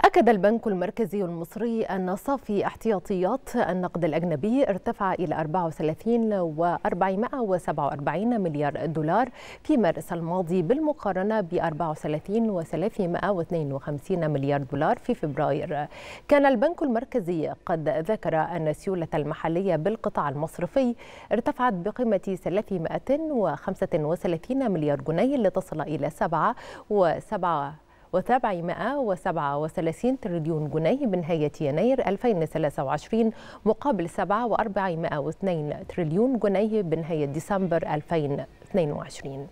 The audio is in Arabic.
أكد البنك المركزي المصري أن صافي احتياطيات النقد الأجنبي ارتفع إلى 34 و447 مليار دولار في مارس الماضي بالمقارنة ب 34 و352 مليار دولار في فبراير. كان البنك المركزي قد ذكر أن السيولة المحلية بالقطاع المصرفي ارتفعت بقيمة 335 مليار جنيه لتصل إلى 7 و7 و737 تريليون جنيه بنهاية يناير 2023 مقابل 7 و402 تريليون جنيه بنهاية ديسمبر 2022